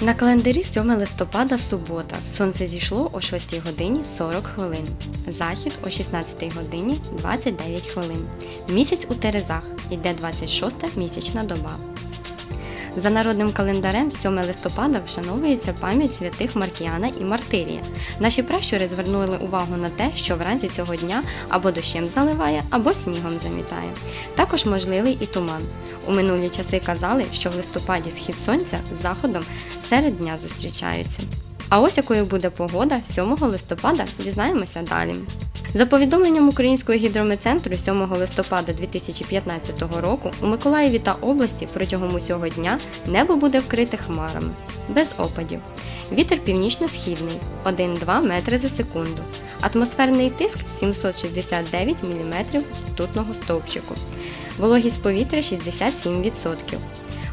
На календарі 7 листопада субота. Сонце зійшло о 6 годині 40 хвилин. Захід о 16 годині 29 хвилин. Місяць у Терезах. Іде 26 місячна доба. За народним календарем 7 листопада вшановується пам'ять святих Маркіяна і Мартирія. Наші пращури звернули увагу на те, що вранці цього дня або дощем заливає, або снігом замітає. Також можливий і туман. У минулі часи казали, що в листопаді схід сонця з заходом серед дня зустрічаються. А ось якою буде погода 7 листопада, дізнаємося далі. За повідомленням Українського гідрометцентру 7 листопада 2015 року у Миколаєві та області протягом усього дня небо буде вкрите хмарами, без опадів. Вітер північно-східний 1-2 метри за секунду. Атмосферний тиск 769 мм ртутного стовпчику. Вологість повітря 67%.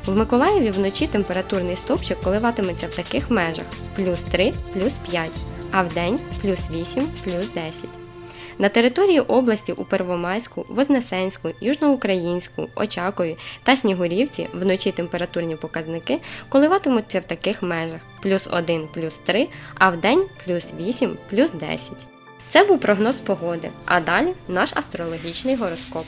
В Миколаєві вночі температурний стовпчик коливатиметься в таких межах плюс 3, плюс 5, а вдень плюс 8, плюс 10. На території області у Первомайську, Вознесенську, Южноукраїнську, Очакові та Снігурівці вночі температурні показники коливатимуться в таких межах плюс 1, плюс 3, а вдень плюс 8, плюс 10. Це був прогноз погоди, а далі наш астрологічний гороскоп.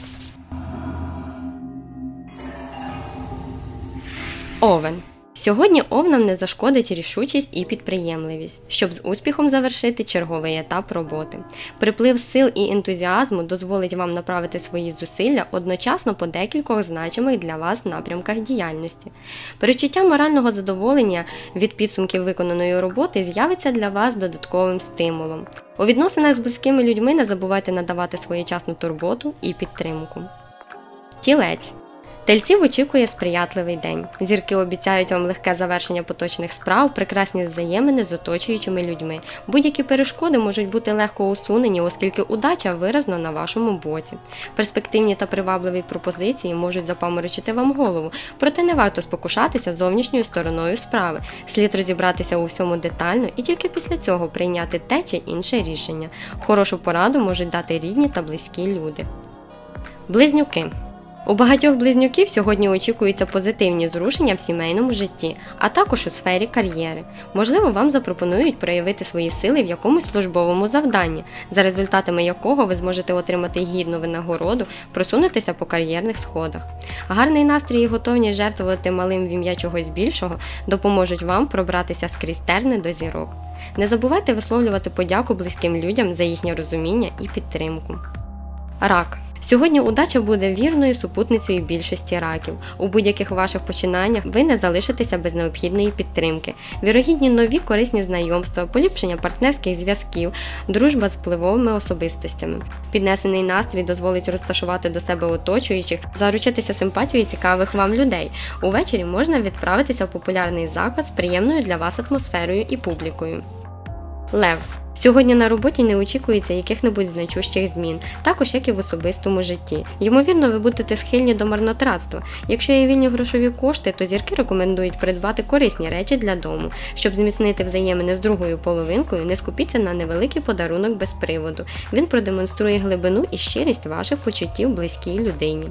Овен. Сьогодні овнам не зашкодить рішучість і підприємливість, щоб з успіхом завершити черговий етап роботи. Приплив сил і ентузіазму дозволить вам направити свої зусилля одночасно по декількох значимих для вас напрямках діяльності. Перечуття морального задоволення від підсумків виконаної роботи з'явиться для вас додатковим стимулом. У відносинах з близькими людьми не забувайте надавати своєчасну турботу і підтримку. Тілець Тельців очікує сприятливий день. Зірки обіцяють вам легке завершення поточних справ, прекрасні взаємини з оточуючими людьми. Будь-які перешкоди можуть бути легко усунені, оскільки удача виразно на вашому боці. Перспективні та привабливі пропозиції можуть запаморочити вам голову, проте не варто спокушатися зовнішньою стороною справи. Слід розібратися у всьому детально і тільки після цього прийняти те чи інше рішення. Хорошу пораду можуть дати рідні та близькі люди. Близнюки у багатьох близнюків сьогодні очікуються позитивні зрушення в сімейному житті, а також у сфері кар'єри. Можливо, вам запропонують проявити свої сили в якомусь службовому завданні, за результатами якого ви зможете отримати гідну винагороду, просунутися по кар'єрних сходах. Гарний настрій і готовність жертвувати малим в ім'я чогось більшого допоможуть вам пробратися скрізь терни до зірок. Не забувайте висловлювати подяку близьким людям за їхнє розуміння і підтримку. Рак Сьогодні удача буде вірною супутницею більшості раків. У будь-яких ваших починаннях ви не залишитеся без необхідної підтримки. Вірогідні нові корисні знайомства, поліпшення партнерських зв'язків, дружба з впливовими особистостями. Піднесений настрій дозволить розташувати до себе оточуючих, заручитися симпатією цікавих вам людей. Увечері можна відправитися в популярний заклад з приємною для вас атмосферою і публікою. Лев Сьогодні на роботі не очікується яких-небудь значущих змін, також як і в особистому житті. Ймовірно, ви будете схильні до марнотратства. Якщо є вільні грошові кошти, то зірки рекомендують придбати корисні речі для дому. Щоб зміцнити взаємини з другою половинкою, не скупіться на невеликий подарунок без приводу. Він продемонструє глибину і щирість ваших почуттів близькій людині.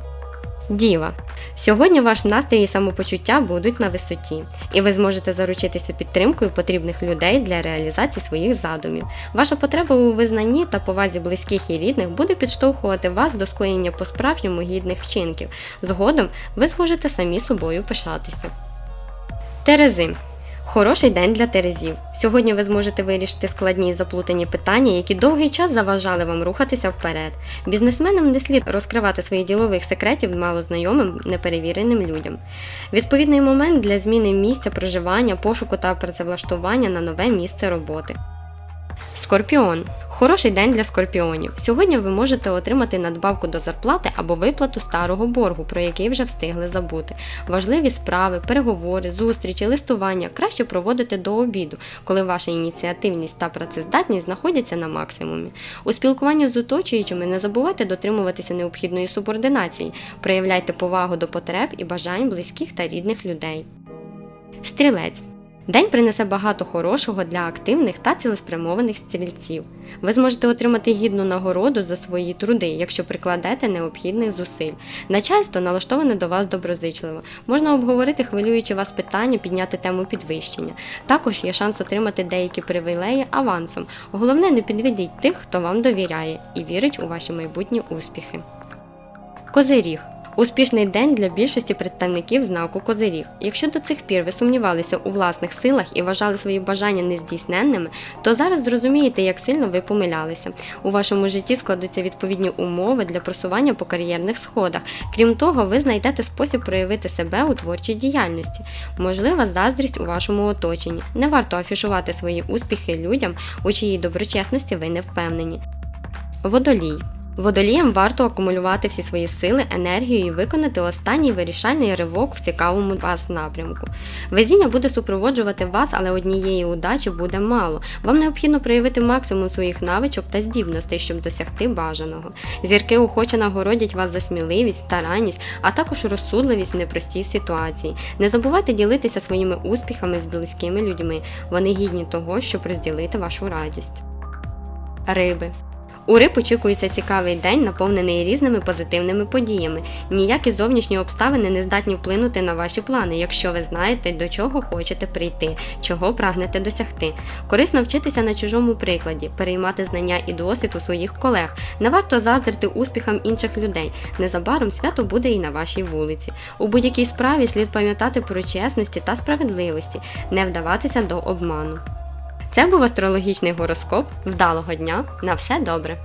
Діва. Сьогодні ваш настрій і самопочуття будуть на висоті, і ви зможете заручитися підтримкою потрібних людей для реалізації своїх задумів. Ваша потреба у визнанні та повазі близьких і рідних буде підштовхувати вас до скоєння по-справжньому гідних вчинків. Згодом ви зможете самі собою пишатися. Терези. Хороший день для терезів. Сьогодні ви зможете вирішити складні і заплутані питання, які довгий час заважали вам рухатися вперед. Бізнесменам не слід розкривати своїх ділових секретів малознайомим, неперевіреним людям. Відповідний момент для зміни місця проживання, пошуку та працевлаштування на нове місце роботи. Скорпіон. Хороший день для скорпіонів. Сьогодні ви можете отримати надбавку до зарплати або виплату старого боргу, про який вже встигли забути. Важливі справи, переговори, зустрічі, листування краще проводити до обіду, коли ваша ініціативність та працездатність знаходяться на максимумі. У спілкуванні з оточуючими не забувайте дотримуватися необхідної субординації, проявляйте повагу до потреб і бажань близьких та рідних людей. Стрілець День принесе багато хорошого для активних та цілеспрямованих стрільців. Ви зможете отримати гідну нагороду за свої труди, якщо прикладете необхідних зусиль. Начальство налаштоване до вас доброзичливо. Можна обговорити хвилюючі вас питання, підняти тему підвищення. Також є шанс отримати деякі привілеї авансом. Головне, не підведіть тих, хто вам довіряє і вірить у ваші майбутні успіхи. Козиріг. Успішний день для більшості представників знаку Козиріг. Якщо до цих пір ви сумнівалися у власних силах і вважали свої бажання нездійсненними, то зараз зрозумієте, як сильно ви помилялися. У вашому житті складуться відповідні умови для просування по кар'єрних сходах. Крім того, ви знайдете спосіб проявити себе у творчій діяльності. Можлива заздрість у вашому оточенні. Не варто афішувати свої успіхи людям, у чиїй доброчесності ви не впевнені. Водолій. Водоліям варто акумулювати всі свої сили, енергію і виконати останній вирішальний ривок в цікавому вас напрямку. Везіння буде супроводжувати вас, але однієї удачі буде мало. Вам необхідно проявити максимум своїх навичок та здібностей, щоб досягти бажаного. Зірки охоче нагородять вас за сміливість, старанність, а також розсудливість в непростій ситуації. Не забувайте ділитися своїми успіхами з близькими людьми. Вони гідні того, щоб розділити вашу радість. Риби. У риб очікується цікавий день, наповнений різними позитивними подіями. Ніякі зовнішні обставини не здатні вплинути на ваші плани, якщо ви знаєте, до чого хочете прийти, чого прагнете досягти. Корисно вчитися на чужому прикладі, переймати знання і досвід у своїх колег. Не варто заздрити успіхам інших людей. Незабаром свято буде і на вашій вулиці. У будь-якій справі слід пам'ятати про чесності та справедливості, не вдаватися до обману. Це був астрологічний гороскоп. Вдалого дня! На все добре!